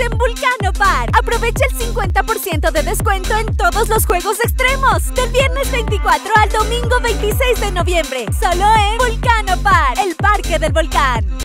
en Vulcano Park. Aprovecha el 50% de descuento en todos los juegos extremos. Del viernes 24 al domingo 26 de noviembre. Solo en Vulcano Park, el parque del volcán.